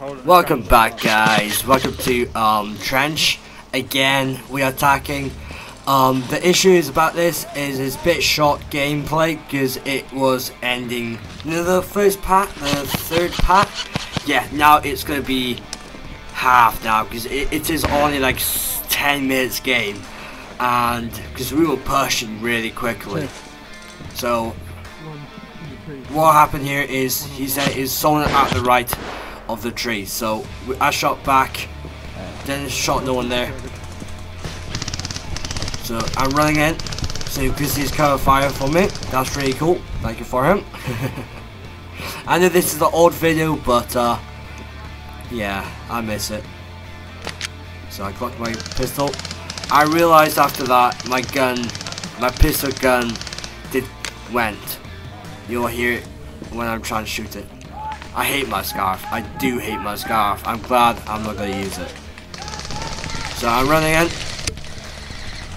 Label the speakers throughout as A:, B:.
A: Welcome back guys, welcome to um, Trench. Again, we are attacking. Um, the issue is about this is it's a bit short gameplay because it was ending you know, the first part, the third part. Yeah, now it's going to be half now because it, it is only like 10 minutes game and because we were pushing really quickly. So what happened here is he said is someone at the right of the tree. So I shot back, then shot no one there. So I'm running in. So you can see his cover fire for me. That's really cool. Thank you for him. I know this is an old video, but uh, yeah, I miss it. So I got my pistol. I realized after that my gun, my pistol gun, did went. You'll hear it when I'm trying to shoot it. I hate my scarf. I do hate my scarf. I'm glad I'm not gonna use it. So I'm running in.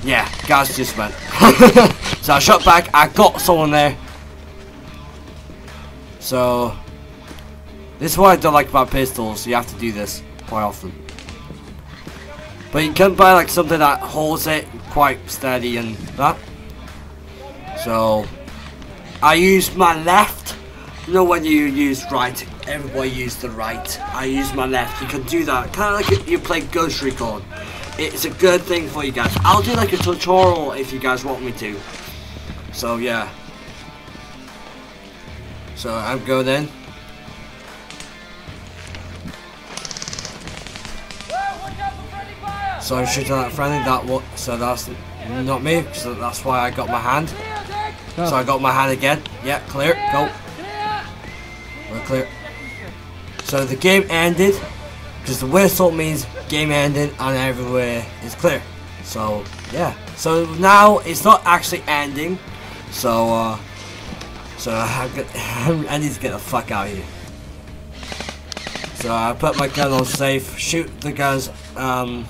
A: Yeah, guys just went. so I shot back. I got someone there. So this is what I don't like about pistols. You have to do this quite often. But you can buy like something that holds it quite steady and that. So I use my left. Know when you use right, everybody use the right. I use my left. You can do that. Kind of like you play Ghost Recon. It's a good thing for you guys. I'll do like a tutorial if you guys want me to. So yeah. So I'm going in. So I'm shooting at friendly. That what? So that's not me. So that's why I got my hand. So I got my hand again. Yeah, clear. Go. So the game ended because the whistle means game ended and everywhere is clear. So yeah. So now it's not actually ending. So uh, so I, got, I need to get the fuck out of here. So I put my gun on safe. Shoot the guy's Um,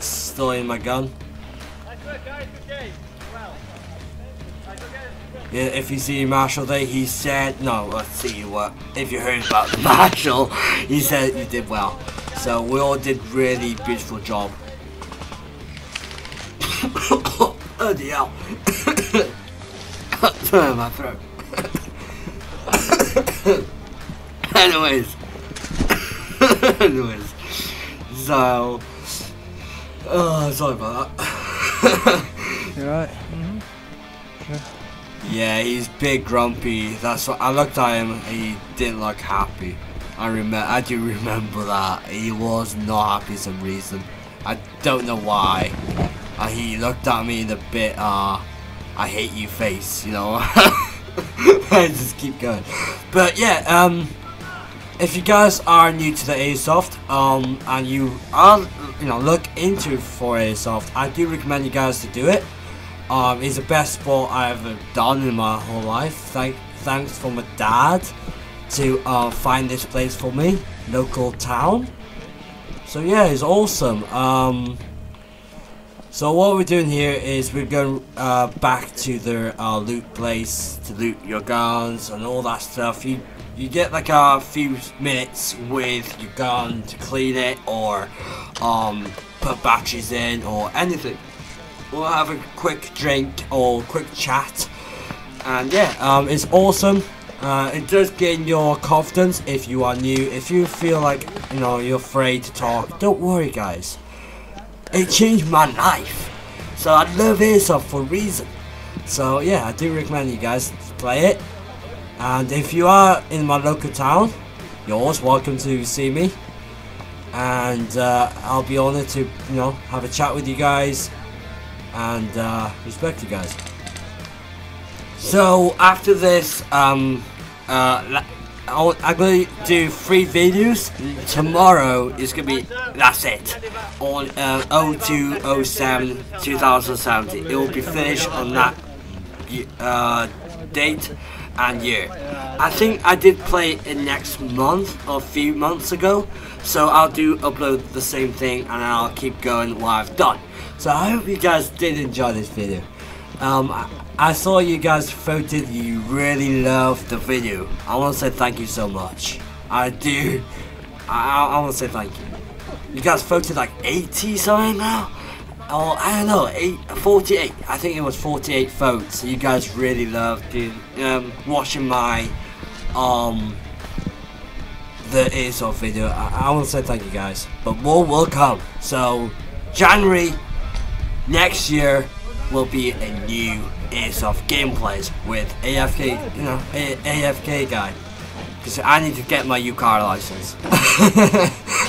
A: still in my gun. If you see Marshall there, he said, no, let's see what, uh, if you heard about Marshall, he said you did well. So we all did really beautiful job. oh dear. Sorry, my throat. Anyways. Anyways. So. Oh, sorry about that.
B: You're alright? Mm-hmm.
A: Yeah, he's big grumpy. That's what I looked at him. He didn't look happy. I remember. I do remember that he was not happy for some reason. I don't know why. Uh, he looked at me in a bit. Uh, I hate you face. You know. I just keep going. But yeah. Um. If you guys are new to the Airsoft, um, and you are, you know, look into for Airsoft, I do recommend you guys to do it. Um, it's the best sport I've ever done in my whole life. Thank, thanks for my dad to uh, find this place for me, local town. So yeah, it's awesome. Um, so what we're doing here is we're going uh, back to the uh, loot place to loot your guns and all that stuff. You you get like a few minutes with your gun to clean it or um, put batteries in or anything we'll have a quick drink or quick chat. And yeah, um, it's awesome. Uh, it does gain your confidence if you are new. If you feel like you know you're afraid to talk, don't worry, guys. It changed my life. So I love Airsoft for a reason. So yeah, I do recommend you guys play it. And if you are in my local town, you're always welcome to see me. And uh, I'll be honored to you know have a chat with you guys and uh, respect you guys. So after this, um, uh, I'm to do three videos. Tomorrow is going to be, that's it, on uh, 0207 2070. It will be finished on that uh, date and you. I think I did play it next month or a few months ago, so I'll do upload the same thing and I'll keep going what I've done. So I hope you guys did enjoy this video. Um, I, saw you guys voted you really loved the video. I want to say thank you so much. I do. I, I, I want to say thank you. You guys voted like 80 something now? Oh, I don't know, eight, 48. I think it was 48 votes. You guys really loved um, watching my um the Airsoft video. I, I want to say thank you guys, but more will come. So January next year will be a new Airsoft gameplays with AFK, you know, a AFK guy. Because I need to get my UKARA license.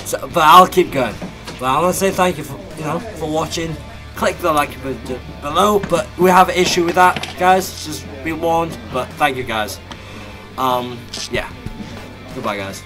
A: so, but I'll keep going. But I want to say thank you for, you know, for watching. Click the like button below, but we have an issue with that, guys. Just be warned. But thank you, guys. Um, yeah. Goodbye, guys.